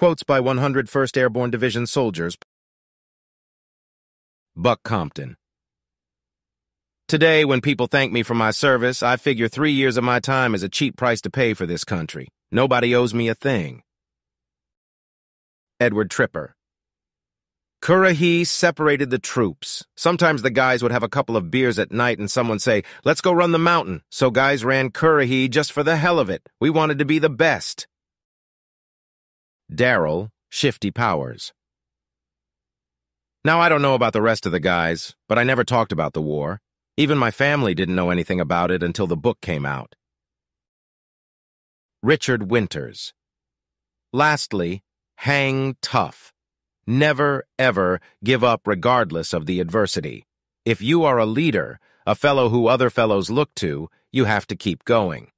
Quotes by 101st Airborne Division soldiers. Buck Compton. Today, when people thank me for my service, I figure three years of my time is a cheap price to pay for this country. Nobody owes me a thing. Edward Tipper. Currahee separated the troops. Sometimes the guys would have a couple of beers at night and someone say, let's go run the mountain. So guys ran Currahee just for the hell of it. We wanted to be the best. Darrell, Shifty Powers. Now, I don't know about the rest of the guys, but I never talked about the war. Even my family didn't know anything about it until the book came out. Richard Winters. Lastly, hang tough. Never, ever give up regardless of the adversity. If you are a leader, a fellow who other fellows look to, you have to keep going.